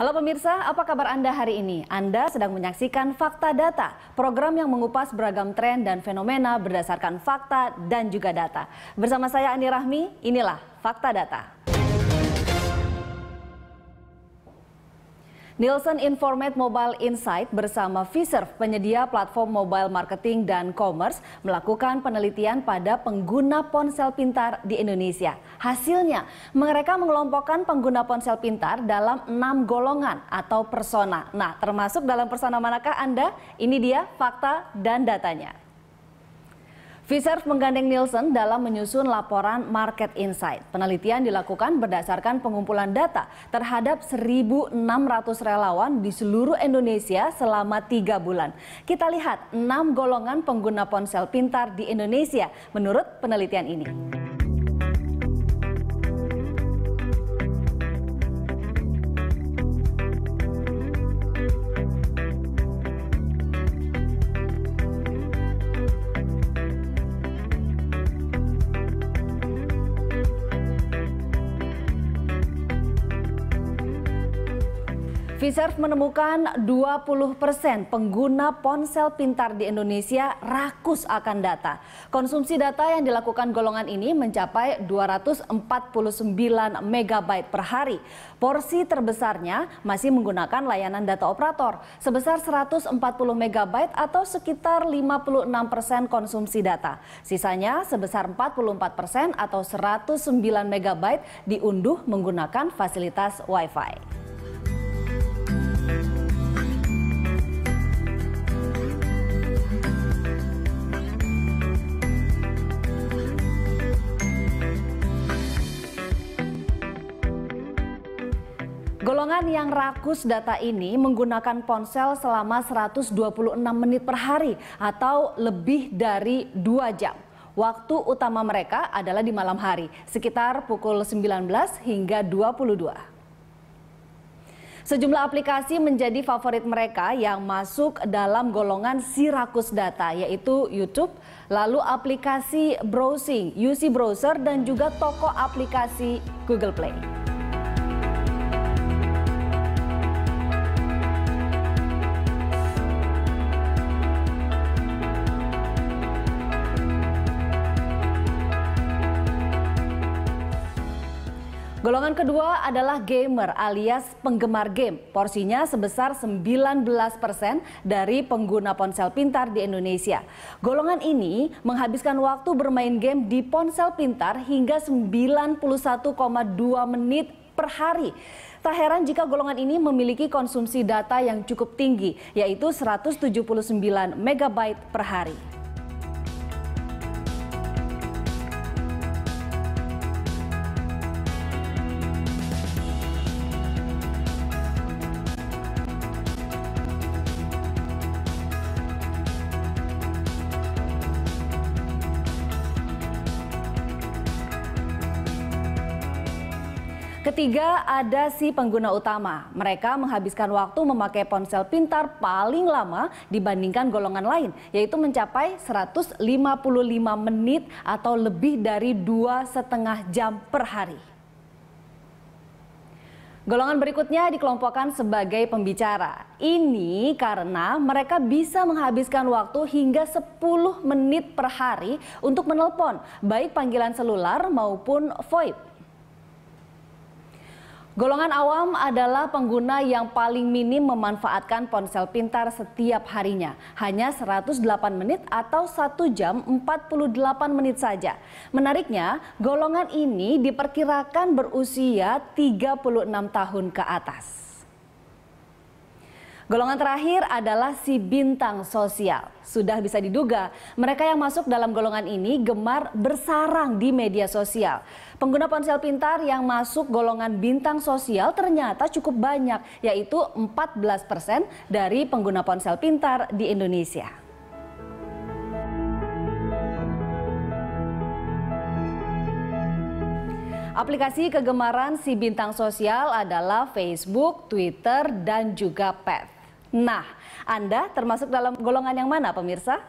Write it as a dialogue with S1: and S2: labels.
S1: Halo pemirsa, apa kabar Anda hari ini? Anda sedang menyaksikan Fakta Data, program yang mengupas beragam tren dan fenomena berdasarkan fakta dan juga data. Bersama saya Andi Rahmi, inilah Fakta Data. Nielsen Informate Mobile Insight bersama Fiserv, penyedia platform mobile marketing dan commerce, melakukan penelitian pada pengguna ponsel pintar di Indonesia. Hasilnya, mereka mengelompokkan pengguna ponsel pintar dalam enam golongan atau persona. Nah, termasuk dalam persona manakah Anda? Ini dia fakta dan datanya. Fiserv menggandeng Nielsen dalam menyusun laporan Market Insight. Penelitian dilakukan berdasarkan pengumpulan data terhadap 1.600 relawan di seluruh Indonesia selama tiga bulan. Kita lihat enam golongan pengguna ponsel pintar di Indonesia menurut penelitian ini. Fiserv menemukan 20 persen pengguna ponsel pintar di Indonesia rakus akan data. Konsumsi data yang dilakukan golongan ini mencapai 249 megabyte per hari. Porsi terbesarnya masih menggunakan layanan data operator sebesar 140 megabyte atau sekitar 56 persen konsumsi data. Sisanya sebesar 44 persen atau 109 megabyte diunduh menggunakan fasilitas Wi-Fi. Golongan yang rakus data ini menggunakan ponsel selama 126 menit per hari atau lebih dari 2 jam. Waktu utama mereka adalah di malam hari, sekitar pukul 19 hingga 22. Sejumlah aplikasi menjadi favorit mereka yang masuk dalam golongan si rakus data yaitu YouTube, lalu aplikasi browsing, UC Browser dan juga toko aplikasi Google Play. Golongan kedua adalah gamer alias penggemar game. Porsinya sebesar 19% dari pengguna ponsel pintar di Indonesia. Golongan ini menghabiskan waktu bermain game di ponsel pintar hingga 91,2 menit per hari. Tak heran jika golongan ini memiliki konsumsi data yang cukup tinggi, yaitu 179 MB per hari. Ketiga, ada si pengguna utama. Mereka menghabiskan waktu memakai ponsel pintar paling lama dibandingkan golongan lain, yaitu mencapai 155 menit atau lebih dari dua setengah jam per hari. Golongan berikutnya dikelompokkan sebagai pembicara. Ini karena mereka bisa menghabiskan waktu hingga 10 menit per hari untuk menelpon, baik panggilan selular maupun VoIP. Golongan awam adalah pengguna yang paling minim memanfaatkan ponsel pintar setiap harinya. Hanya 108 menit atau 1 jam 48 menit saja. Menariknya, golongan ini diperkirakan berusia 36 tahun ke atas. Golongan terakhir adalah si bintang sosial. Sudah bisa diduga, mereka yang masuk dalam golongan ini gemar bersarang di media sosial. Pengguna ponsel pintar yang masuk golongan bintang sosial ternyata cukup banyak, yaitu 14 persen dari pengguna ponsel pintar di Indonesia. Aplikasi kegemaran si bintang sosial adalah Facebook, Twitter, dan juga Pet. Nah, Anda termasuk dalam golongan yang mana pemirsa?